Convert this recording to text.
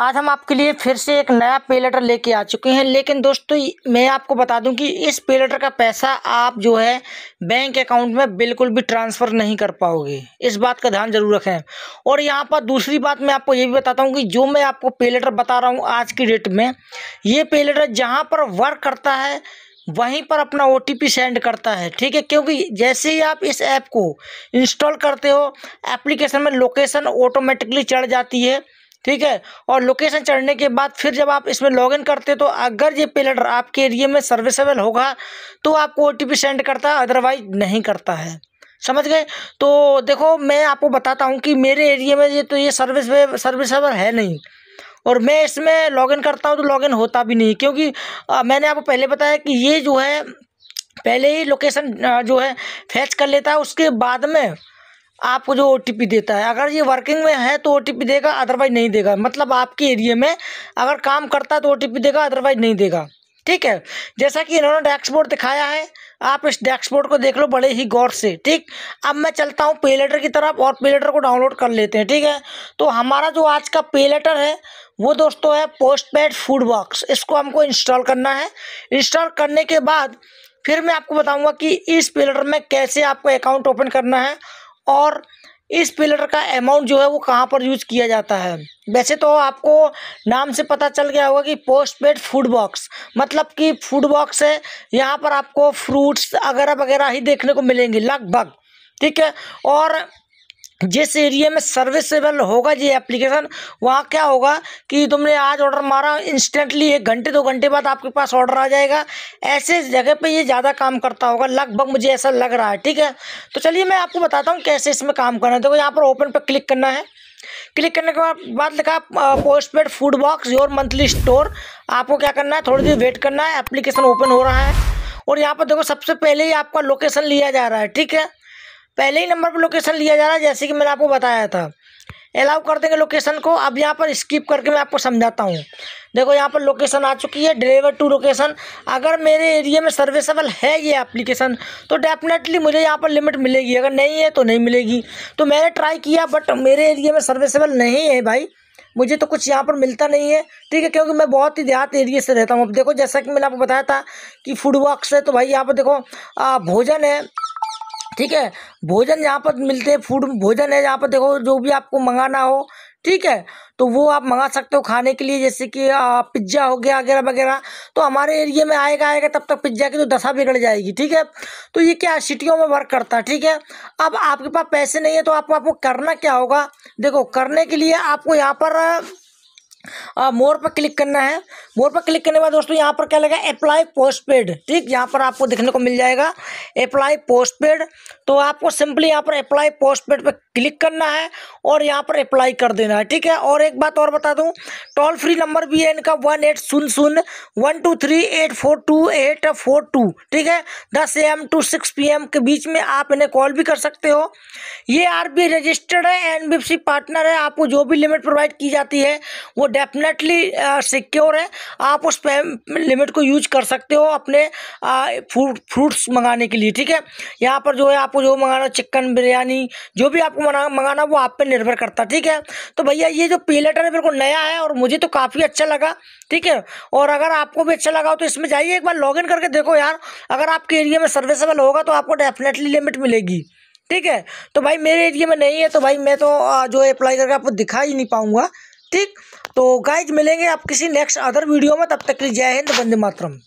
आज हम आपके लिए फिर से एक नया पे लेटर लेके आ चुके हैं। लेकिन दोस्तों, मैं आपको बता दूँ कि इस पे लेटर का पैसा आप जो है बैंक अकाउंट में बिल्कुल भी ट्रांसफ़र नहीं कर पाओगे। इस बात का ध्यान ज़रूर रखें। और यहाँ पर दूसरी बात मैं आपको ये भी बताता हूँ कि जो मैं आपको पे लेटर बता रहा हूँ आज की डेट में, ये पे लेटर जहाँ पर वर्क करता है, वहीं पर अपना ओटीपी सेंड करता है। ठीक है? क्योंकि जैसे ही आप इस ऐप को इंस्टॉल करते हो एप्लीकेशन में लोकेशन ऑटोमेटिकली चढ़ जाती है। ठीक है? और लोकेशन चढ़ने के बाद फिर जब आप इसमें लॉगिन करते तो अगर ये पे लेटर आपके एरिए में सर्विसेबल होगा तो आपको ओटीपी सेंड करता है अदरवाइज़ नहीं करता है। समझ गए? तो देखो मैं आपको बताता हूँ कि मेरे एरिए में ये तो ये सर्विस सर्विसेबल है नहीं। और मैं इसमें लॉगिन करता हूँ तो लॉगिन होता भी नहीं क्योंकि आ, मैंने आपको पहले बताया कि ये जो है पहले ही लोकेशन जो है फैच कर लेता है उसके बाद में आपको जो ओटीपी देता है। अगर ये वर्किंग में है तो ओटीपी देगा अदरवाइज़ नहीं देगा। मतलब आपके एरिए में अगर काम करता है तो ओटीपी देगा अदरवाइज़ नहीं देगा। ठीक है? जैसा कि इन्होंने डैक्सबोर्ड दिखाया है, आप इस डैक्सबोर्ड को देख लो बड़े ही गौर से। ठीक? अब मैं चलता हूँ पे लेटर की तरफ़ और पे लेटर को डाउनलोड कर लेते हैं। ठीक है? तो हमारा जो आज का पे लेटर है, वो दोस्तों है पोस्ट पेड फ़ूड बॉक्स इसको हमको इंस्टॉल करना है। इंस्टॉल करने के बाद फिर मैं आपको बताऊँगा कि इस पे लेटर में कैसे आपको अकाउंट ओपन करना है। और इस पिलर का अमाउंट जो है वो कहाँ पर यूज़ किया जाता है? वैसे तो आपको नाम से पता चल गया होगा कि पोस्ट पेड फ़ूड बॉक्स मतलब कि फ़ूड बॉक्स है, यहाँ पर आपको फ्रूट्स वगैरह वगैरह ही देखने को मिलेंगे, लगभग, ठीक है? और जिस एरिया में सर्विसेबल होगा ये एप्लीकेशन वहाँ क्या होगा कि तुमने आज ऑर्डर मारा इंस्टेंटली एक घंटे, दो घंटे बाद आपके पास ऑर्डर आ जाएगा। ऐसे जगह पे ये ज़्यादा काम करता होगा। लगभग मुझे ऐसा लग रहा है, ठीक है? तो चलिए मैं आपको बताता हूँ कैसे इसमें काम करना है। देखो, यहाँ पर ओपन पर क्लिक करना है। क्लिक करने के बाद लिखा postpaid food box your monthly store आपको क्या करना है? थोड़ी देर वेट करना है। एप्लीकेशन ओपन हो रहा है। और यहाँ पर देखो, सबसे पहले ही आपका लोकेशन लिया जा रहा है, ठीक है? पहले ही नंबर पर लोकेशन लिया जा रहा है जैसे कि मैंने आपको बताया था। अलाउ कर देंगे लोकेशन को। अब यहाँ पर स्किप करके मैं आपको समझाता हूँ। देखो यहाँ पर लोकेशन आ चुकी है डिलीवर टू लोकेशन अगर मेरे एरिया में सर्विसेबल है ये एप्लीकेशन तो डेफिनेटली मुझे यहाँ पर लिमिट मिलेगी। अगर नहीं है तो नहीं मिलेगी। तो मैंने ट्राई किया बट मेरे एरिया में सर्विसेबल नहीं है भाई। मुझे तो कुछ यहाँ पर मिलता नहीं है। ठीक है क्योंकि मैं बहुत ही देहात एरिए से रहता हूँ। अब देखो जैसा कि मैंने आपको बताया था कि फ़ूड बॉक्स है तो भाई यहाँ पर देखो आ, भोजन है। ठीक है? भोजन यहाँ पर मिलते हैं फ़ूड भोजन है यहाँ पर, देखो जो भी आपको मंगाना हो, ठीक है? तो वो आप मंगा सकते हो खाने के लिए, जैसे कि पिज़्ज़ा हो गया, वगैरह वगैरह। तो हमारे एरिया में आएगा आएगा, तब तक पिज़्ज़ा की तो दशा बिगड़ जाएगी, ठीक है? तो ये क्या सिटियों में वर्क करता है, ठीक है? अब आपके पास पैसे नहीं है तो आपको आपको करना क्या होगा? देखो, करने के लिए आपको यहाँ पर मोर पर क्लिक करना है। मोर पर क्लिक करने के बाद दोस्तों यहाँ पर क्या लगेगा? अप्लाई पोस्ट पेड ठीक, यहाँ पर आपको देखने को मिल जाएगा। अप्लाई पोस्ट पेड तो आपको सिंपली यहाँ पर अप्लाई पोस्ट पेड पर क्लिक करना है और यहाँ पर अप्लाई कर देना है। ठीक है, और एक बात और बता दूँ। टोल फ्री नंबर भी है इनका। वन एट शून्य शून्य one two three eight four two eight four two ठीक है, दस A M two six P M के बीच में आप इन्हें कॉल भी कर सकते हो। ये आर बी रजिस्टर्ड है एन बी सी पार्टनर है। आपको जो भी लिमिट प्रोवाइड की जाती है, वो डेफिनेटली सिक्योर है। आप उस लिमिट को यूज़ कर सकते हो अपने फ्रूट फ्रूट्स मंगाने के लिए, ठीक है? यहाँ पर जो है आपको जो मंगाना चिकन बिरयानी, जो भी आपको मंगाना वो आप पे निर्भर करता है, ठीक है? तो भैया, ये जो पे लेटर है बिल्कुल नया है और मुझे तो काफ़ी अच्छा लगा, ठीक है? और अगर आपको भी अच्छा लगा हो तो इसमें जाइए, एक बार लॉगिन करके देखो यार, अगर आपके एरिया में सर्विसेबल होगा तो आपको डेफिनेटली लिमिट मिलेगी, ठीक है? तो भाई, मेरे एरिया में नहीं है तो भाई, मैं तो जो अप्लाई करके आपको दिखा ही नहीं पाऊँगा, ठीक? तो गाइज़ मिलेंगे आप किसी नेक्स्ट अदर वीडियो में, तब तक के लिए जय हिंद बंदे मातरम।